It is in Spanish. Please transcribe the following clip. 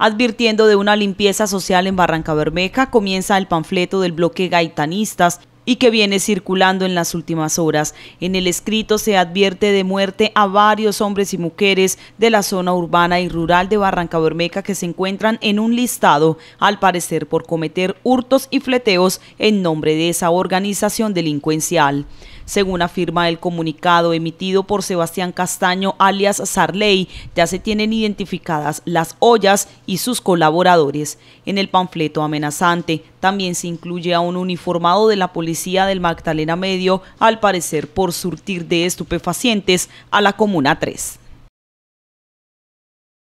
Advirtiendo de una limpieza social en Barranca Bermeja, comienza el panfleto del bloque Gaitanistas y que viene circulando en las últimas horas. En el escrito se advierte de muerte a varios hombres y mujeres de la zona urbana y rural de Barranca Bermeja que se encuentran en un listado, al parecer por cometer hurtos y fleteos en nombre de esa organización delincuencial. Según afirma el comunicado emitido por Sebastián Castaño, alias Sarley, ya se tienen identificadas las ollas y sus colaboradores. En el panfleto amenazante también se incluye a un uniformado de la policía del Magdalena Medio, al parecer por surtir de estupefacientes a la Comuna 3.